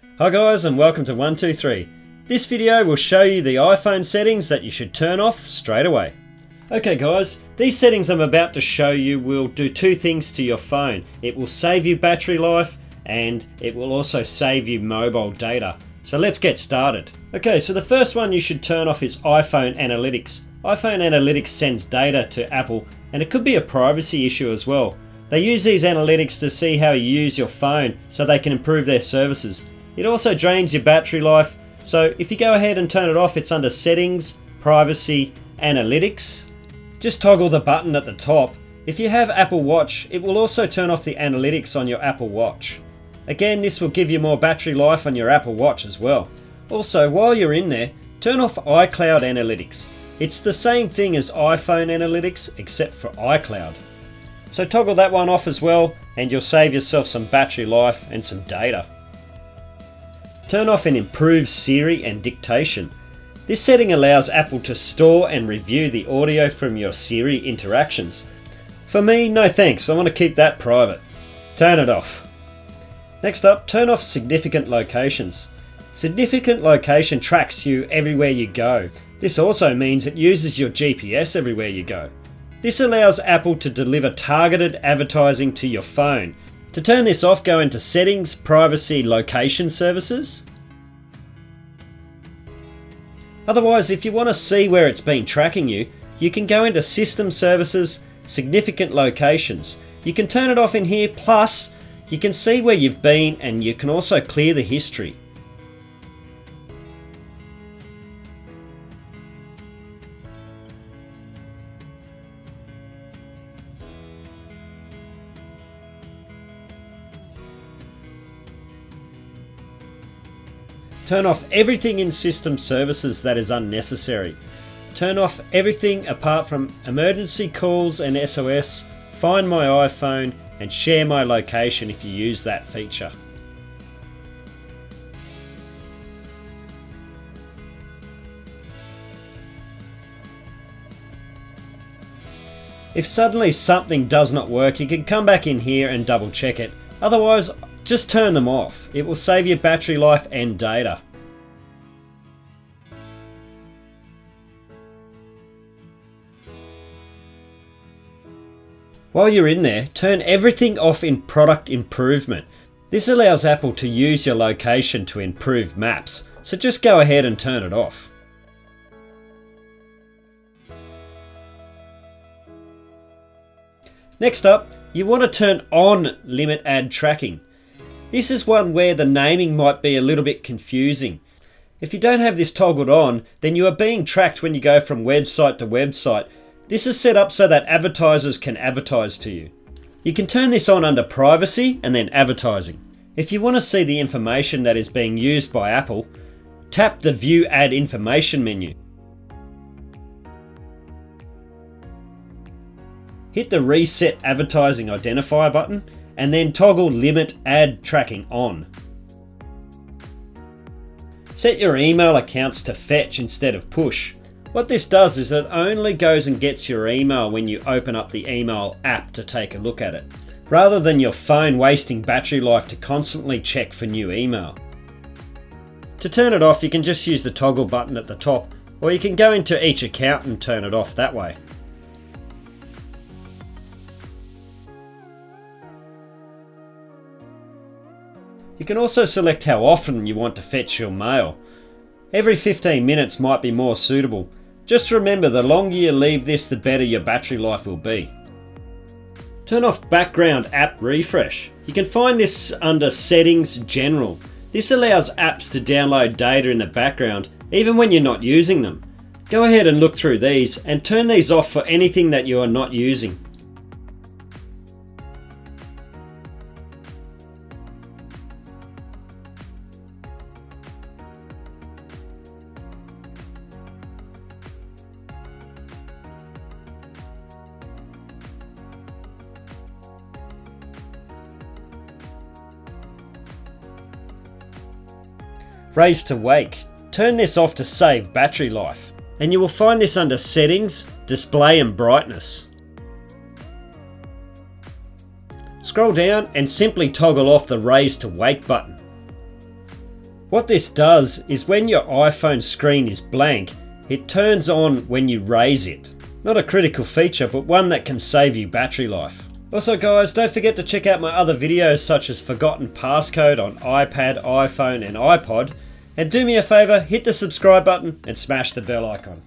Hi guys and welcome to 123. This video will show you the iPhone settings that you should turn off straight away. Okay guys, these settings I'm about to show you will do two things to your phone. It will save you battery life and it will also save you mobile data. So let's get started. Okay, so the first one you should turn off is iPhone Analytics. iPhone Analytics sends data to Apple and it could be a privacy issue as well. They use these analytics to see how you use your phone so they can improve their services. It also drains your battery life, so if you go ahead and turn it off, it's under Settings, Privacy, Analytics. Just toggle the button at the top. If you have Apple Watch, it will also turn off the analytics on your Apple Watch. Again, this will give you more battery life on your Apple Watch as well. Also, while you're in there, turn off iCloud Analytics. It's the same thing as iPhone Analytics, except for iCloud. So toggle that one off as well and you'll save yourself some battery life and some data. Turn off and improve Siri and dictation. This setting allows Apple to store and review the audio from your Siri interactions. For me, no thanks, I want to keep that private. Turn it off. Next up, turn off significant locations. Significant location tracks you everywhere you go. This also means it uses your GPS everywhere you go. This allows Apple to deliver targeted advertising to your phone. To turn this off, go into Settings, Privacy, Location Services. Otherwise, if you want to see where it's been tracking you, you can go into System Services, Significant Locations. You can turn it off in here, plus you can see where you've been and you can also clear the history. Turn off everything in system services that is unnecessary. Turn off everything apart from emergency calls and SOS, find my iPhone, and share my location if you use that feature. If suddenly something does not work, you can come back in here and double check it. Otherwise, just turn them off. It will save your battery life and data. While you're in there, turn everything off in product improvement. This allows Apple to use your location to improve maps, so just go ahead and turn it off. Next up, you want to turn on limit ad tracking. This is one where the naming might be a little bit confusing. If you don't have this toggled on, then you are being tracked when you go from website to website. This is set up so that advertisers can advertise to you. You can turn this on under privacy and then advertising. If you want to see the information that is being used by Apple, tap the view ad information menu. Hit the reset advertising identifier button and then toggle limit ad tracking on. Set your email accounts to fetch instead of push. What this does is it only goes and gets your email when you open up the email app to take a look at it, rather than your phone wasting battery life to constantly check for new email. To turn it off you can just use the toggle button at the top, or you can go into each account and turn it off that way. You can also select how often you want to fetch your mail. Every 15 minutes might be more suitable. Just remember the longer you leave this the better your battery life will be. Turn off background app refresh. You can find this under settings general. This allows apps to download data in the background even when you're not using them. Go ahead and look through these and turn these off for anything that you are not using. Raise to wake. Turn this off to save battery life. And you will find this under settings, display and brightness. Scroll down and simply toggle off the raise to wake button. What this does is when your iPhone screen is blank, it turns on when you raise it. Not a critical feature, but one that can save you battery life. Also guys, don't forget to check out my other videos such as Forgotten Passcode on iPad, iPhone and iPod. And do me a favour, hit the subscribe button and smash the bell icon.